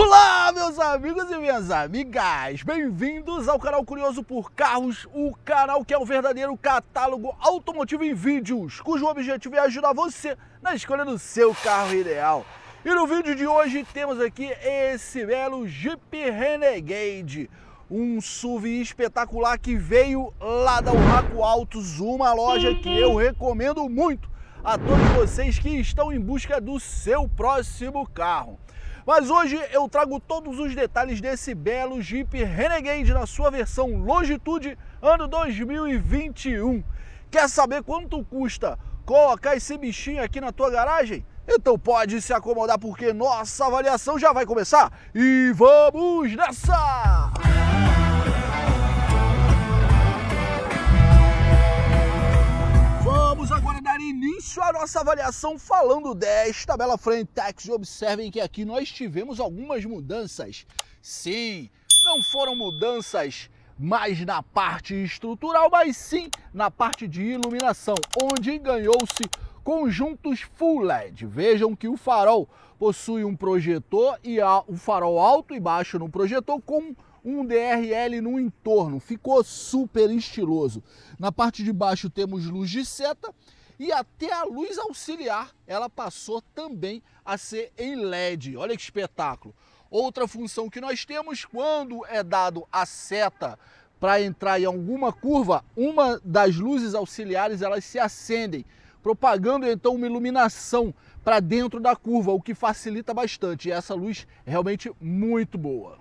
Olá, meus amigos e minhas amigas! Bem-vindos ao canal Curioso por Carros, o canal que é o verdadeiro catálogo automotivo em vídeos, cujo objetivo é ajudar você na escolha do seu carro ideal. E no vídeo de hoje temos aqui esse belo Jeep Renegade, um SUV espetacular que veio lá da Urraco Autos, uma loja que eu recomendo muito a todos vocês que estão em busca do seu próximo carro. Mas hoje eu trago todos os detalhes desse belo Jeep Renegade na sua versão Longitude ano 2021. Quer saber quanto custa colocar esse bichinho aqui na tua garagem? Então pode se acomodar porque nossa avaliação já vai começar e vamos nessa! início a nossa avaliação falando desta bela Frentex. Observem que aqui nós tivemos algumas mudanças. Sim, não foram mudanças mais na parte estrutural, mas sim na parte de iluminação, onde ganhou-se conjuntos Full LED. Vejam que o farol possui um projetor e o farol alto e baixo no projetor com um DRL no entorno. Ficou super estiloso. Na parte de baixo temos luz de seta e até a luz auxiliar ela passou também a ser em LED. Olha que espetáculo! Outra função que nós temos quando é dado a seta para entrar em alguma curva, uma das luzes auxiliares elas se acendem, propagando então uma iluminação para dentro da curva, o que facilita bastante. E essa luz é realmente muito boa.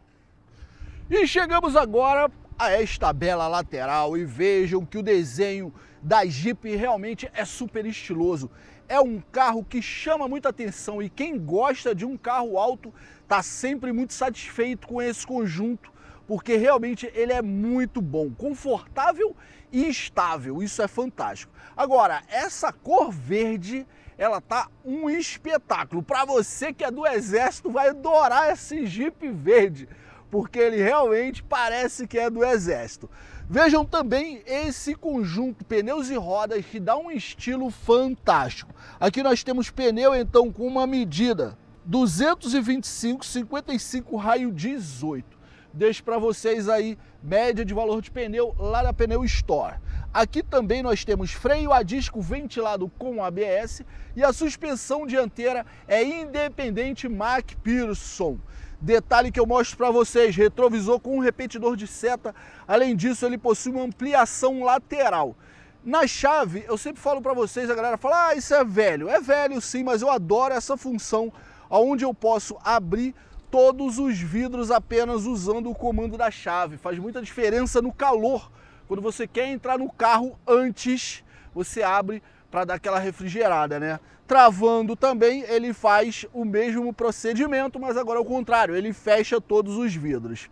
E chegamos agora a esta bela lateral e vejam que o desenho da Jeep realmente é super estiloso. É um carro que chama muita atenção e quem gosta de um carro alto está sempre muito satisfeito com esse conjunto, porque realmente ele é muito bom, confortável e estável. Isso é fantástico. Agora, essa cor verde, ela tá um espetáculo. Para você que é do exército, vai adorar esse Jeep verde porque ele realmente parece que é do exército. Vejam também esse conjunto pneus e rodas que dá um estilo fantástico. Aqui nós temos pneu então com uma medida 225, 55 raio 18. Deixo para vocês aí média de valor de pneu lá da Pneu Store. Aqui também nós temos freio a disco ventilado com ABS e a suspensão dianteira é independente McPherson. Detalhe que eu mostro para vocês, retrovisor com um repetidor de seta. Além disso, ele possui uma ampliação lateral. Na chave, eu sempre falo para vocês, a galera fala, ah, isso é velho. É velho sim, mas eu adoro essa função, onde eu posso abrir todos os vidros apenas usando o comando da chave. Faz muita diferença no calor. Quando você quer entrar no carro antes, você abre para dar aquela refrigerada, né? Travando também, ele faz o mesmo procedimento, mas agora ao contrário, ele fecha todos os vidros.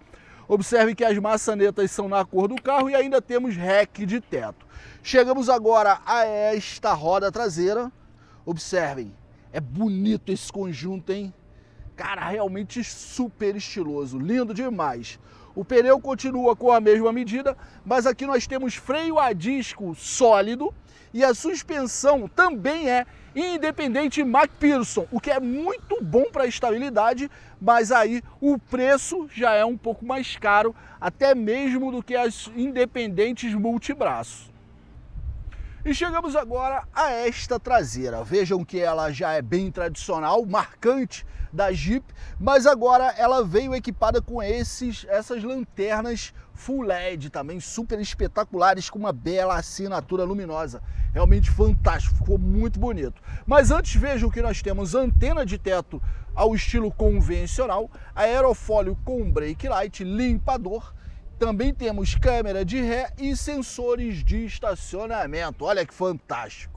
Observe que as maçanetas são na cor do carro e ainda temos rec de teto. Chegamos agora a esta roda traseira. Observem, é bonito esse conjunto, hein? Cara, realmente super estiloso, lindo demais. O pneu continua com a mesma medida, mas aqui nós temos freio a disco sólido e a suspensão também é independente McPherson, o que é muito bom para a estabilidade, mas aí o preço já é um pouco mais caro, até mesmo do que as independentes multibraços. E chegamos agora a esta traseira. Vejam que ela já é bem tradicional, marcante da Jeep, mas agora ela veio equipada com esses, essas lanternas full LED também super espetaculares com uma bela assinatura luminosa. Realmente fantástico, ficou muito bonito. Mas antes vejam que nós temos antena de teto ao estilo convencional, aerofólio com brake light, limpador, também temos câmera de ré e sensores de estacionamento. Olha que fantástico!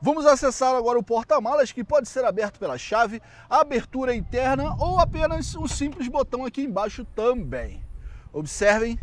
Vamos acessar agora o porta-malas que pode ser aberto pela chave, abertura interna ou apenas um simples botão aqui embaixo também. Observem,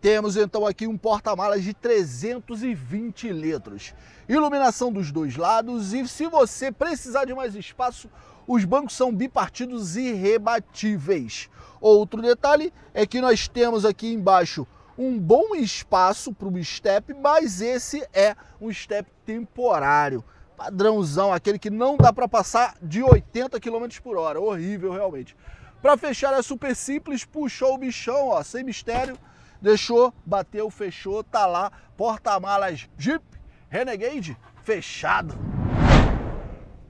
temos então aqui um porta-malas de 320 litros. Iluminação dos dois lados e se você precisar de mais espaço, os bancos são bipartidos e rebatíveis. Outro detalhe é que nós temos aqui embaixo um bom espaço para o step, mas esse é um step temporário. Padrãozão, aquele que não dá para passar de 80 km por hora. Horrível realmente. Para fechar é super simples, puxou o bichão, ó, sem mistério, deixou, bateu, fechou, tá lá, porta-malas Jeep Renegade fechado.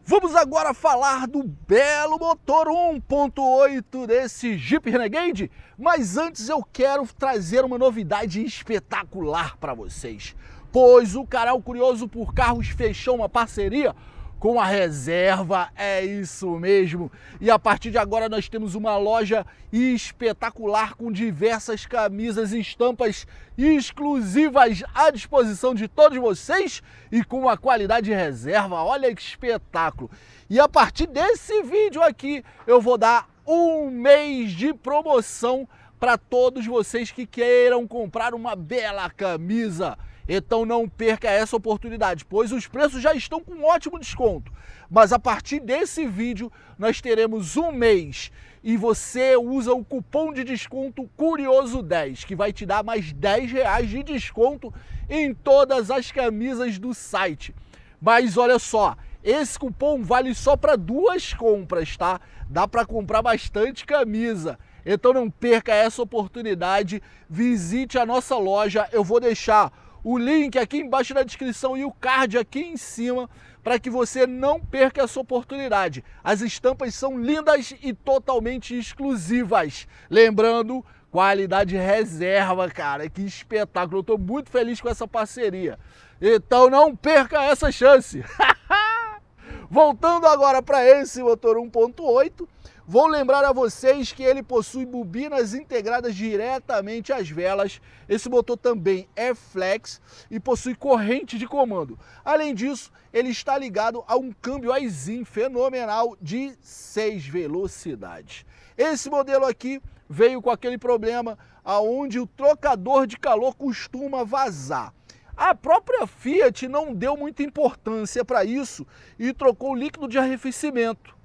Vamos agora falar do belo motor 1.8 desse Jeep Renegade, mas antes eu quero trazer uma novidade espetacular para vocês, pois o canal Curioso por Carros fechou uma parceria com a reserva, é isso mesmo. E a partir de agora nós temos uma loja espetacular com diversas camisas e estampas exclusivas à disposição de todos vocês e com uma qualidade de reserva. Olha que espetáculo! E a partir desse vídeo aqui eu vou dar um mês de promoção para todos vocês que queiram comprar uma bela camisa. Então não perca essa oportunidade, pois os preços já estão com ótimo desconto. Mas a partir desse vídeo nós teremos um mês e você usa o cupom de desconto Curioso10, que vai te dar mais 10 reais de desconto em todas as camisas do site. Mas olha só, esse cupom vale só para duas compras, tá? Dá para comprar bastante camisa. Então não perca essa oportunidade, visite a nossa loja, eu vou deixar o link aqui embaixo na descrição e o card aqui em cima para que você não perca essa oportunidade. As estampas são lindas e totalmente exclusivas. Lembrando, qualidade reserva, cara. Que espetáculo. Eu estou muito feliz com essa parceria. Então não perca essa chance. Voltando agora para esse motor 1.8, Vou lembrar a vocês que ele possui bobinas integradas diretamente às velas. Esse motor também é flex e possui corrente de comando. Além disso, ele está ligado a um câmbio Aizin fenomenal de 6 velocidades. Esse modelo aqui veio com aquele problema aonde o trocador de calor costuma vazar. A própria Fiat não deu muita importância para isso e trocou o líquido de arrefecimento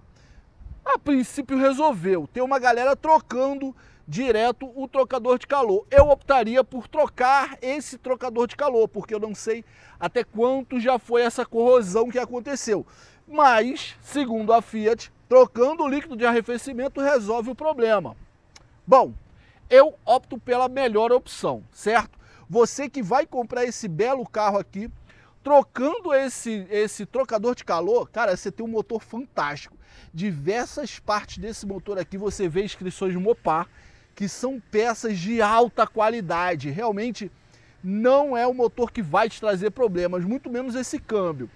a princípio resolveu. Tem uma galera trocando direto o trocador de calor. Eu optaria por trocar esse trocador de calor, porque eu não sei até quanto já foi essa corrosão que aconteceu. Mas, segundo a Fiat, trocando o líquido de arrefecimento resolve o problema. Bom, eu opto pela melhor opção, certo? Você que vai comprar esse belo carro aqui, trocando esse, esse trocador de calor, cara, você tem um motor fantástico diversas partes desse motor aqui você vê inscrições Mopar, que são peças de alta qualidade. Realmente não é o motor que vai te trazer problemas, muito menos esse câmbio.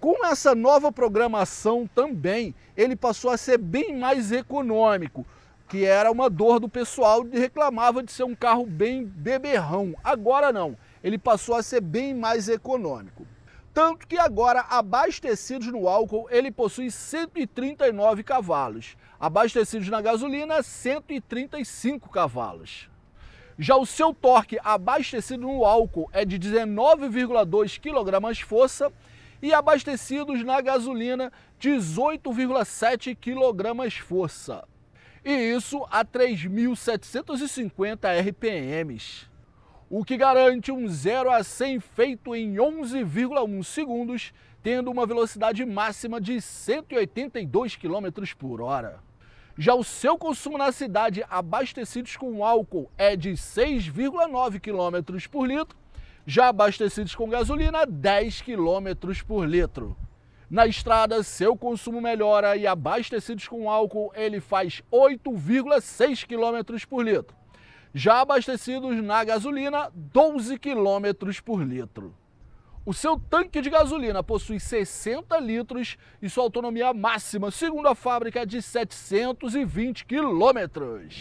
Com essa nova programação também, ele passou a ser bem mais econômico, que era uma dor do pessoal que reclamava de ser um carro bem beberrão. Agora não, ele passou a ser bem mais econômico. Tanto que agora, abastecidos no álcool, ele possui 139 cavalos. Abastecidos na gasolina, 135 cavalos. Já o seu torque abastecido no álcool é de 19,2 kgf e abastecidos na gasolina 18,7 kgf. E isso a 3.750 RPMs o que garante um 0 a 100 feito em 11,1 segundos, tendo uma velocidade máxima de 182 km por hora. Já o seu consumo na cidade, abastecidos com álcool, é de 6,9 km por litro, já abastecidos com gasolina, 10 km por litro. Na estrada, seu consumo melhora e abastecidos com álcool, ele faz 8,6 km por litro já abastecidos na gasolina 12 km por litro. O seu tanque de gasolina possui 60 litros e sua autonomia máxima, segundo a fábrica, é de 720 quilômetros.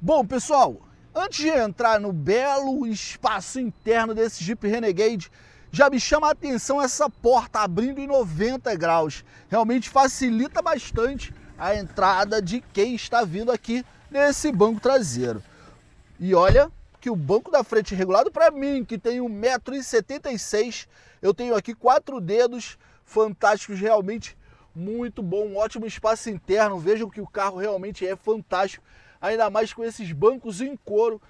Bom, pessoal, antes de entrar no belo espaço interno desse Jeep Renegade, já me chama a atenção essa porta abrindo em 90 graus. Realmente facilita bastante a entrada de quem está vindo aqui nesse banco traseiro. E olha que o banco da frente regulado para mim, que tem 1,76m, eu tenho aqui quatro dedos fantásticos, realmente muito bom, um ótimo espaço interno. Vejam que o carro realmente é fantástico, ainda mais com esses bancos em couro.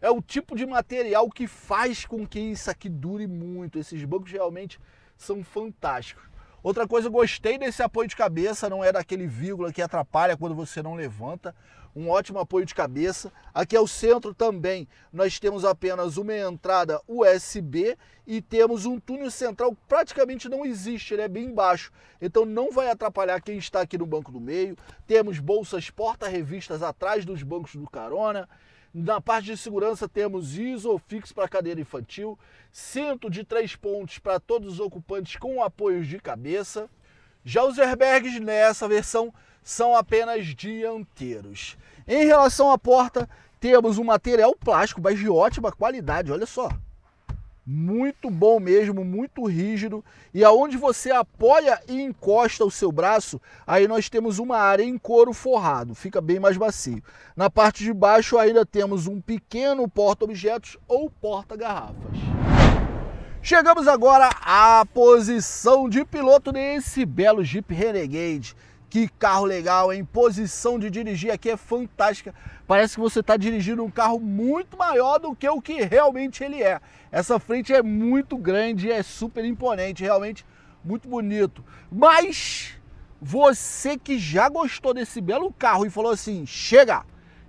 É o tipo de material que faz com que isso aqui dure muito. Esses bancos realmente são fantásticos. Outra coisa, gostei desse apoio de cabeça, não é daquele vírgula que atrapalha quando você não levanta. Um ótimo apoio de cabeça. Aqui é o centro também. Nós temos apenas uma entrada USB e temos um túnel central praticamente não existe, ele é bem baixo. Então não vai atrapalhar quem está aqui no banco do meio. Temos bolsas porta-revistas atrás dos bancos do carona. Na parte de segurança temos ISOFIX para cadeira infantil, cinto de três pontos para todos os ocupantes com apoios de cabeça. Já os airbags nessa versão são apenas dianteiros. Em relação à porta, temos um material plástico, mas de ótima qualidade, olha só muito bom mesmo, muito rígido. E aonde você apoia e encosta o seu braço, aí nós temos uma área em couro forrado, fica bem mais macio. Na parte de baixo ainda temos um pequeno porta-objetos ou porta-garrafas. Chegamos agora à posição de piloto nesse belo Jeep Renegade. Que carro legal, em posição de dirigir aqui é fantástica. Parece que você está dirigindo um carro muito maior do que o que realmente ele é. Essa frente é muito grande, é super imponente, realmente muito bonito. Mas você que já gostou desse belo carro e falou assim: chega,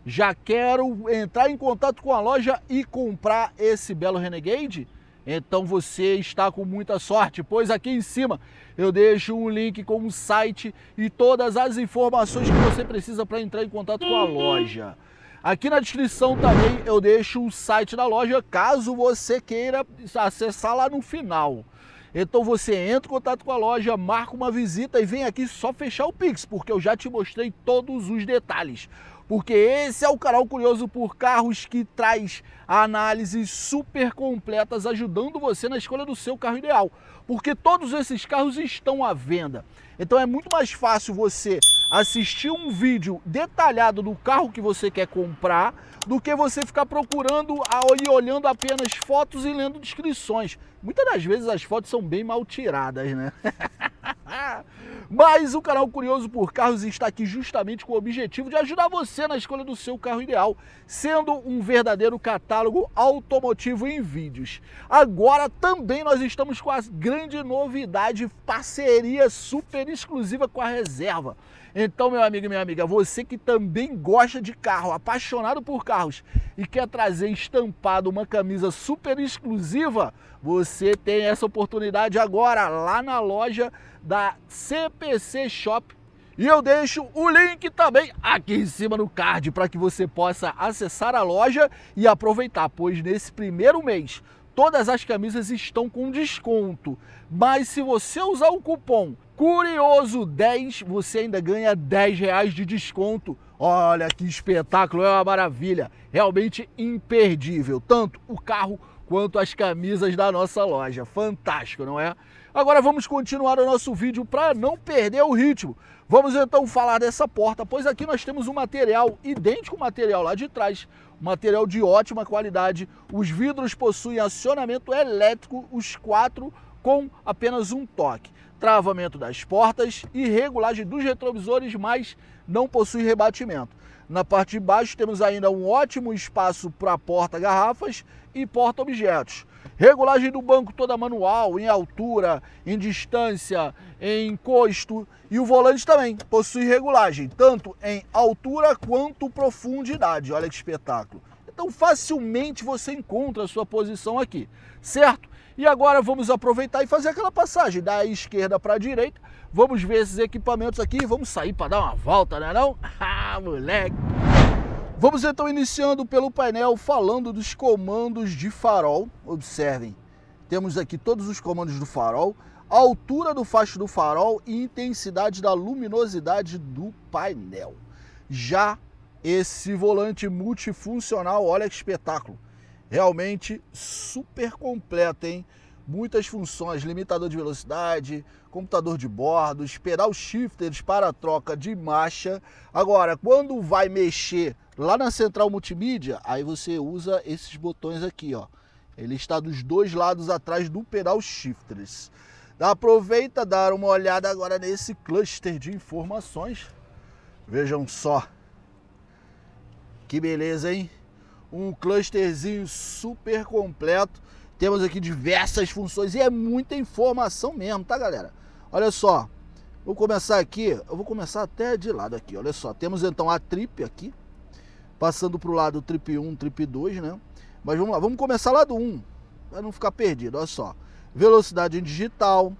já quero entrar em contato com a loja e comprar esse belo Renegade? Então você está com muita sorte, pois aqui em cima eu deixo um link com o site e todas as informações que você precisa para entrar em contato com a loja. Aqui na descrição também eu deixo o site da loja caso você queira acessar lá no final. Então você entra em contato com a loja, marca uma visita e vem aqui só fechar o Pix, porque eu já te mostrei todos os detalhes porque esse é o canal Curioso por Carros que traz análises super completas ajudando você na escolha do seu carro ideal, porque todos esses carros estão à venda. Então é muito mais fácil você assistir um vídeo detalhado do carro que você quer comprar do que você ficar procurando e olhando apenas fotos e lendo descrições. Muitas das vezes as fotos são bem mal tiradas, né? Mas o canal Curioso por Carros está aqui justamente com o objetivo de ajudar você na escolha do seu carro ideal, sendo um verdadeiro catálogo automotivo em vídeos. Agora também nós estamos com a grande novidade, parceria super exclusiva com a Reserva. Então, meu amigo e minha amiga, você que também gosta de carro, apaixonado por carros e quer trazer estampado uma camisa super exclusiva, você tem essa oportunidade agora lá na loja da CPC Shop. E eu deixo o link também aqui em cima no card para que você possa acessar a loja e aproveitar, pois nesse primeiro mês todas as camisas estão com desconto. Mas se você usar o cupom Curioso10, você ainda ganha 10 reais de desconto. Olha que espetáculo, é uma maravilha. Realmente imperdível. Tanto o carro quanto as camisas da nossa loja. Fantástico, não é? Agora vamos continuar o nosso vídeo para não perder o ritmo. Vamos então falar dessa porta, pois aqui nós temos um material idêntico ao material lá de trás, material de ótima qualidade. Os vidros possuem acionamento elétrico, os quatro com apenas um toque. Travamento das portas e regulagem dos retrovisores, mas não possui rebatimento. Na parte de baixo temos ainda um ótimo espaço para porta-garrafas e porta-objetos. Regulagem do banco toda manual, em altura, em distância, em encosto. E o volante também possui regulagem, tanto em altura quanto profundidade. Olha que espetáculo. Então facilmente você encontra a sua posição aqui, certo? E agora vamos aproveitar e fazer aquela passagem da esquerda para a direita. Vamos ver esses equipamentos aqui, vamos sair para dar uma volta, né não? Ah, moleque! Vamos então iniciando pelo painel falando dos comandos de farol. Observem, temos aqui todos os comandos do farol, a altura do facho do farol e intensidade da luminosidade do painel. Já esse volante multifuncional, olha que espetáculo! Realmente super completo, hein? Muitas funções, limitador de velocidade, computador de bordo, pedal shifters para troca de marcha. Agora, quando vai mexer lá na central multimídia, aí você usa esses botões aqui, ó. Ele está dos dois lados atrás do pedal shifters. Aproveita dar uma olhada agora nesse cluster de informações. Vejam só. Que beleza, hein? Um clusterzinho super completo. Temos aqui diversas funções e é muita informação mesmo, tá galera? Olha só, vou começar aqui, eu vou começar até de lado aqui, olha só. Temos então a trip aqui, passando para o lado trip 1, trip 2, né? Mas vamos lá, vamos começar lá do 1, para não ficar perdido, olha só. Velocidade digital.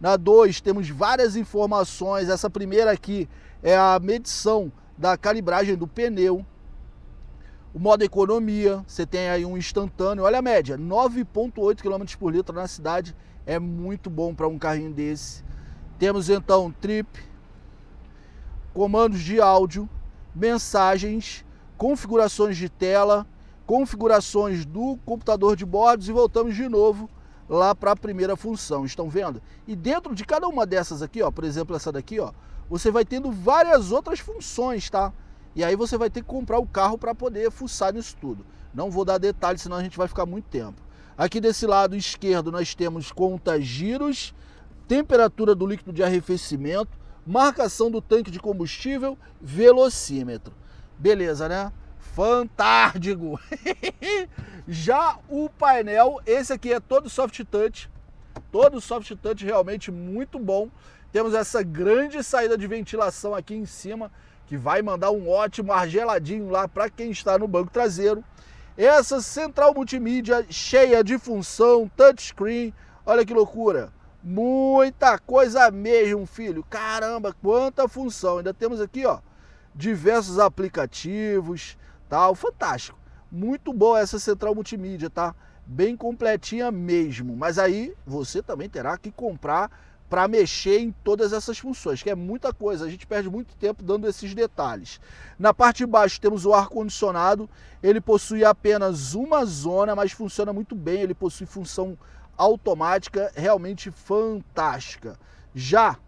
Na 2 temos várias informações, essa primeira aqui é a medição da calibragem do pneu. O modo economia, você tem aí um instantâneo, olha a média, 9.8 km por litro na cidade, é muito bom para um carrinho desse. Temos então trip, comandos de áudio, mensagens, configurações de tela, configurações do computador de bordos e voltamos de novo lá para a primeira função. Estão vendo? E dentro de cada uma dessas aqui, ó, por exemplo, essa daqui, ó, você vai tendo várias outras funções, tá? E aí você vai ter que comprar o carro para poder fuçar nisso tudo. Não vou dar detalhes, senão a gente vai ficar muito tempo. Aqui desse lado esquerdo nós temos conta giros, temperatura do líquido de arrefecimento, marcação do tanque de combustível, velocímetro. Beleza, né? Fantástico! Já o painel, esse aqui é todo soft touch, todo soft touch realmente muito bom. Temos essa grande saída de ventilação aqui em cima, que vai mandar um ótimo ar geladinho lá para quem está no banco traseiro. Essa central multimídia cheia de função, touchscreen, olha que loucura. Muita coisa mesmo, filho. Caramba, quanta função. Ainda temos aqui, ó, diversos aplicativos, tal, fantástico. Muito boa essa central multimídia, tá? Bem completinha mesmo. Mas aí você também terá que comprar para mexer em todas essas funções, que é muita coisa, a gente perde muito tempo dando esses detalhes. Na parte de baixo temos o ar-condicionado, ele possui apenas uma zona, mas funciona muito bem, ele possui função automática realmente fantástica. Já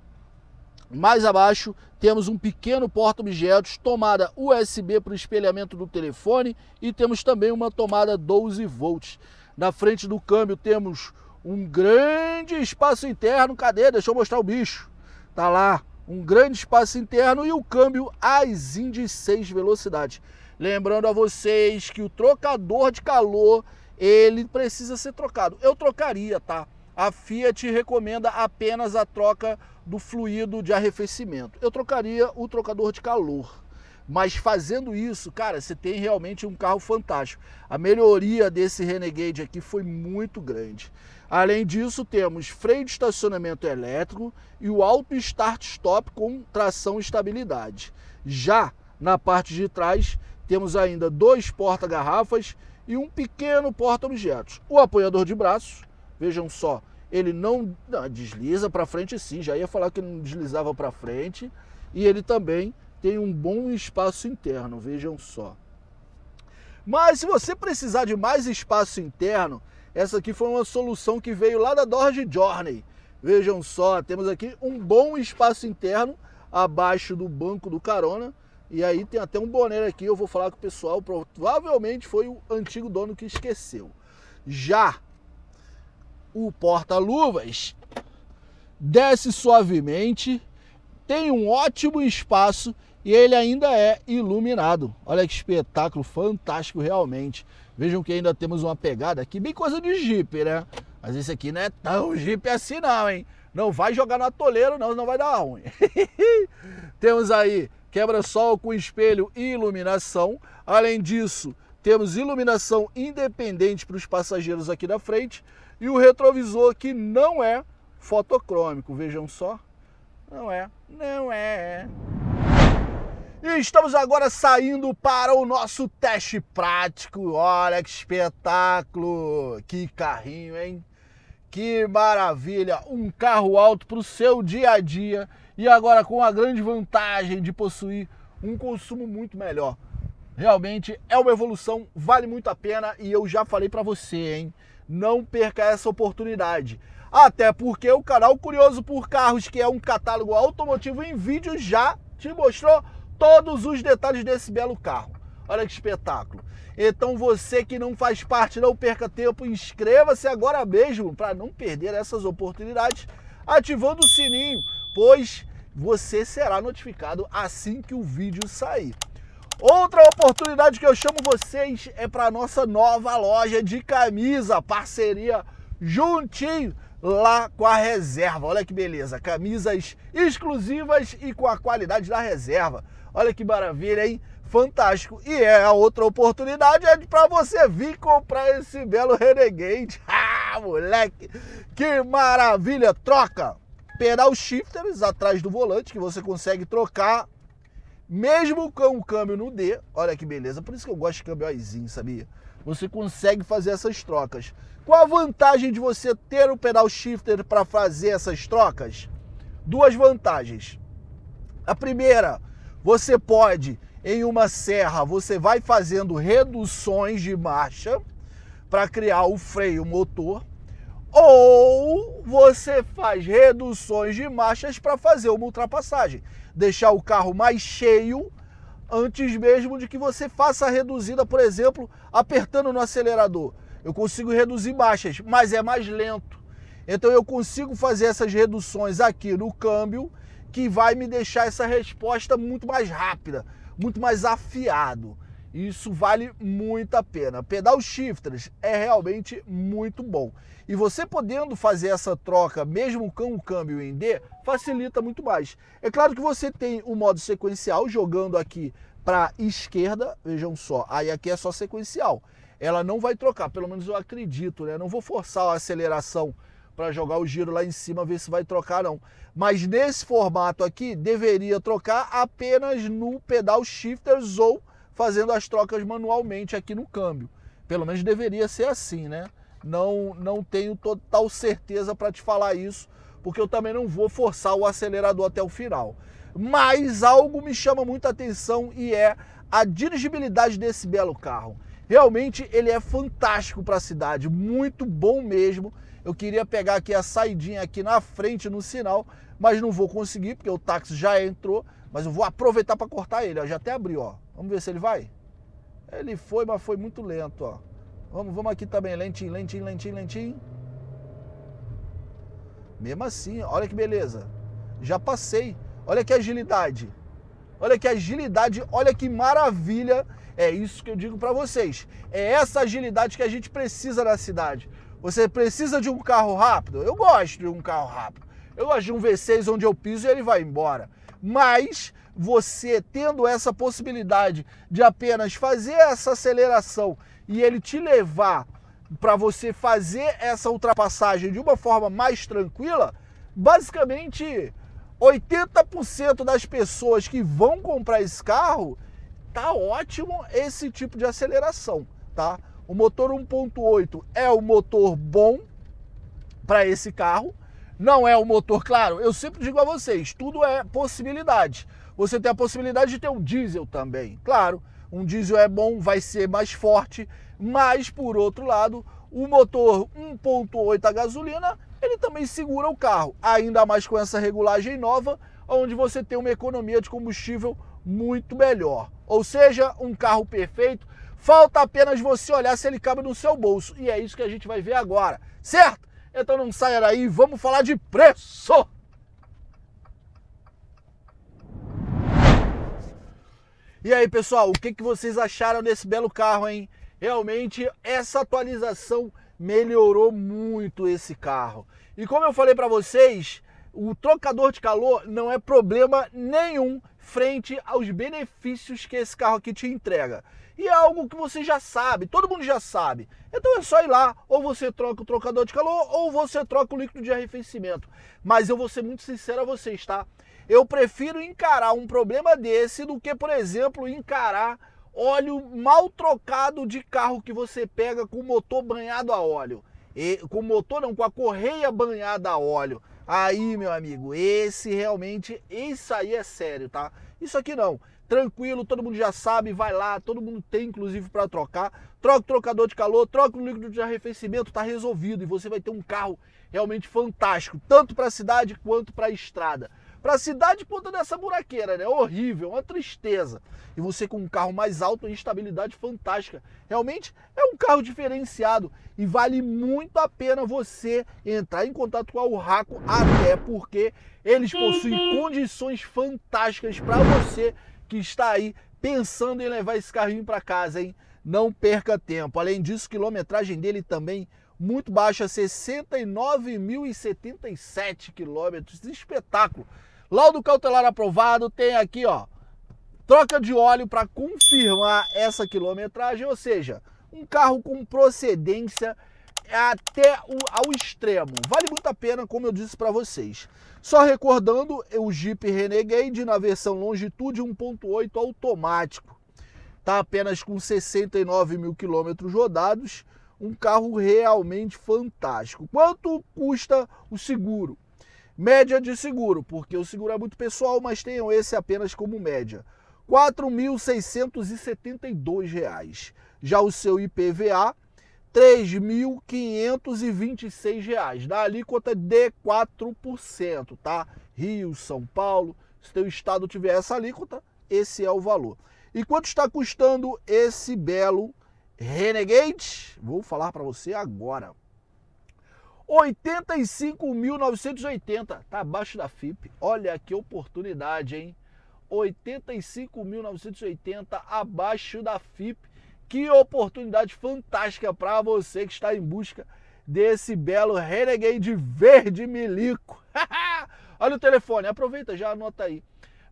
mais abaixo temos um pequeno porta-objetos, tomada USB para o espelhamento do telefone e temos também uma tomada 12 volts. Na frente do câmbio temos um grande espaço interno. Cadê? Deixa eu mostrar o bicho. Tá lá, um grande espaço interno e o câmbio ASIN de 6 velocidades. Lembrando a vocês que o trocador de calor, ele precisa ser trocado. Eu trocaria, tá? A Fiat recomenda apenas a troca do fluido de arrefecimento. Eu trocaria o trocador de calor. Mas fazendo isso, cara, você tem realmente um carro fantástico. A melhoria desse Renegade aqui foi muito grande. Além disso, temos freio de estacionamento elétrico e o auto start stop com tração e estabilidade. Já na parte de trás, temos ainda dois porta-garrafas e um pequeno porta-objetos. O apoiador de braços, vejam só, ele não, não desliza para frente sim, já ia falar que não deslizava para frente, e ele também tem um bom espaço interno, vejam só. Mas se você precisar de mais espaço interno, essa aqui foi uma solução que veio lá da Dodge Journey. Vejam só, temos aqui um bom espaço interno abaixo do banco do carona. E aí tem até um boné aqui, eu vou falar com o pessoal, provavelmente foi o antigo dono que esqueceu. Já o porta-luvas desce suavemente, tem um ótimo espaço e ele ainda é iluminado. Olha que espetáculo fantástico realmente. Vejam que ainda temos uma pegada aqui, bem coisa de Jeep, né? Mas esse aqui não é tão Jeep assim não, hein? Não vai jogar no atoleiro não, não vai dar ruim. temos aí quebra-sol com espelho e iluminação. Além disso, temos iluminação independente para os passageiros aqui da frente. E o retrovisor que não é fotocrômico, vejam só. Não é, não é. E estamos agora saindo para o nosso teste prático. Olha que espetáculo! Que carrinho, hein? Que maravilha! Um carro alto para o seu dia a dia e agora com a grande vantagem de possuir um consumo muito melhor. Realmente é uma evolução, vale muito a pena e eu já falei para você, hein? Não perca essa oportunidade. Até porque o canal Curioso por Carros, que é um catálogo automotivo em vídeo, já te mostrou todos os detalhes desse belo carro. Olha que espetáculo. Então você que não faz parte, não perca tempo, inscreva-se agora mesmo para não perder essas oportunidades, ativando o sininho, pois você será notificado assim que o vídeo sair. Outra oportunidade que eu chamo vocês é para nossa nova loja de camisa, parceria juntinho lá com a reserva. Olha que beleza, camisas exclusivas e com a qualidade da reserva. Olha que maravilha, hein? Fantástico. E é a outra oportunidade é para você vir comprar esse belo Renegade. Ah, moleque! Que maravilha! Troca! Pedal shifters atrás do volante que você consegue trocar mesmo com o câmbio no D. Olha que beleza. Por isso que eu gosto de câmbio sabia? Você consegue fazer essas trocas. Qual a vantagem de você ter o pedal shifter para fazer essas trocas? Duas vantagens. A primeira, você pode em uma serra, você vai fazendo reduções de marcha para criar o freio motor, ou você faz reduções de marchas para fazer uma ultrapassagem, deixar o carro mais cheio antes mesmo de que você faça a reduzida, por exemplo, apertando no acelerador. Eu consigo reduzir marchas, mas é mais lento. Então eu consigo fazer essas reduções aqui no câmbio, que vai me deixar essa resposta muito mais rápida, muito mais afiado. Isso vale muito a pena. Pedal shifters é realmente muito bom. E você podendo fazer essa troca, mesmo com o câmbio em D, facilita muito mais. É claro que você tem o modo sequencial jogando aqui para esquerda, vejam só, aí aqui é só sequencial. Ela não vai trocar, pelo menos eu acredito, né? Não vou forçar a aceleração para jogar o giro lá em cima, ver se vai trocar não. Mas nesse formato aqui, deveria trocar apenas no pedal shifters ou fazendo as trocas manualmente aqui no câmbio. Pelo menos deveria ser assim, né? Não, não tenho total certeza para te falar isso, porque eu também não vou forçar o acelerador até o final. Mas algo me chama muita atenção e é a dirigibilidade desse belo carro. Realmente ele é fantástico para a cidade, muito bom mesmo. Eu queria pegar aqui a saidinha aqui na frente no sinal, mas não vou conseguir porque o táxi já entrou. Mas eu vou aproveitar para cortar ele, ó. já até abriu, ó. Vamos ver se ele vai. Ele foi, mas foi muito lento, ó. Vamos, vamos aqui também, lentinho, lentinho, lentinho, lentinho. Mesmo assim, olha que beleza. Já passei. Olha que agilidade. Olha que agilidade, olha que maravilha. É isso que eu digo para vocês. É essa agilidade que a gente precisa na cidade. Você precisa de um carro rápido? Eu gosto de um carro rápido. Eu gosto de um V6 onde eu piso e ele vai embora. Mas você tendo essa possibilidade de apenas fazer essa aceleração e ele te levar para você fazer essa ultrapassagem de uma forma mais tranquila, basicamente 80% das pessoas que vão comprar esse carro tá ótimo esse tipo de aceleração, tá? O motor 1.8 é o motor bom para esse carro. Não é o motor, claro, eu sempre digo a vocês, tudo é possibilidade. Você tem a possibilidade de ter um diesel também. Claro, um diesel é bom, vai ser mais forte, mas por outro lado, o motor 1.8 a gasolina, ele também segura o carro, ainda mais com essa regulagem nova, onde você tem uma economia de combustível muito melhor. Ou seja, um carro perfeito Falta apenas você olhar se ele cabe no seu bolso. E é isso que a gente vai ver agora, certo? Então não saia daí, vamos falar de preço! E aí, pessoal, o que, que vocês acharam desse belo carro, hein? Realmente, essa atualização melhorou muito esse carro. E como eu falei para vocês, o trocador de calor não é problema nenhum frente aos benefícios que esse carro aqui te entrega. E é algo que você já sabe, todo mundo já sabe. Então é só ir lá, ou você troca o trocador de calor, ou você troca o líquido de arrefecimento. Mas eu vou ser muito sincero a vocês, tá? Eu prefiro encarar um problema desse do que, por exemplo, encarar óleo mal trocado de carro que você pega com o motor banhado a óleo. E, com o motor não, com a correia banhada a óleo. Aí, meu amigo, esse realmente, isso aí é sério, tá? Isso aqui não tranquilo, todo mundo já sabe, vai lá, todo mundo tem inclusive para trocar. Troca o trocador de calor, troca o líquido de arrefecimento, tá resolvido e você vai ter um carro realmente fantástico, tanto para a cidade quanto para a estrada. Para a cidade, ponta dessa buraqueira, né? Horrível, uma tristeza. E você com um carro mais alto, estabilidade fantástica. Realmente é um carro diferenciado e vale muito a pena você entrar em contato com a Urraco, até porque eles possuem condições fantásticas para você que está aí pensando em levar esse carrinho para casa, hein? Não perca tempo. Além disso, quilometragem dele também muito baixa, 69.077 quilômetros. Espetáculo. Laudo cautelar aprovado, tem aqui, ó, troca de óleo para confirmar essa quilometragem, ou seja, um carro com procedência até o, ao extremo. Vale muito a pena, como eu disse para vocês. Só recordando, o Jeep Renegade na versão Longitude 1.8 automático. Está apenas com 69 mil quilômetros rodados. Um carro realmente fantástico. Quanto custa o seguro? Média de seguro, porque o seguro é muito pessoal, mas tenham esse apenas como média. R$ 4.672. Já o seu IPVA, R$ 3.526, da alíquota de 4%, tá? Rio, São Paulo, se teu estado tiver essa alíquota, esse é o valor. E quanto está custando esse belo Renegade? Vou falar para você agora. 85.980, tá abaixo da FIP. Olha que oportunidade, hein? 85.980 abaixo da FIP. Que oportunidade fantástica para você que está em busca desse belo Renegade verde milico. Olha o telefone, aproveita, já anota aí.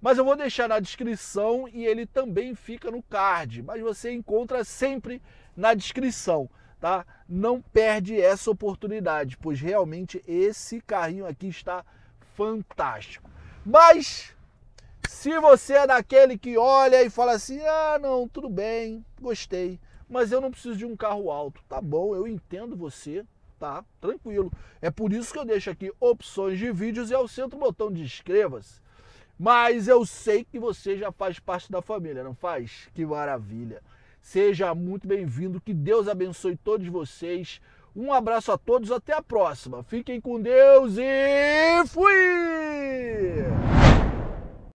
Mas eu vou deixar na descrição e ele também fica no card, mas você encontra sempre na descrição, tá? Não perde essa oportunidade, pois realmente esse carrinho aqui está fantástico. Mas se você é daquele que olha e fala assim: ah, não, tudo bem, gostei, mas eu não preciso de um carro alto. Tá bom, eu entendo você, tá? Tranquilo. É por isso que eu deixo aqui opções de vídeos e ao centro o botão de inscreva-se. Mas eu sei que você já faz parte da família, não faz? Que maravilha. Seja muito bem-vindo, que Deus abençoe todos vocês. Um abraço a todos, até a próxima. Fiquem com Deus e fui!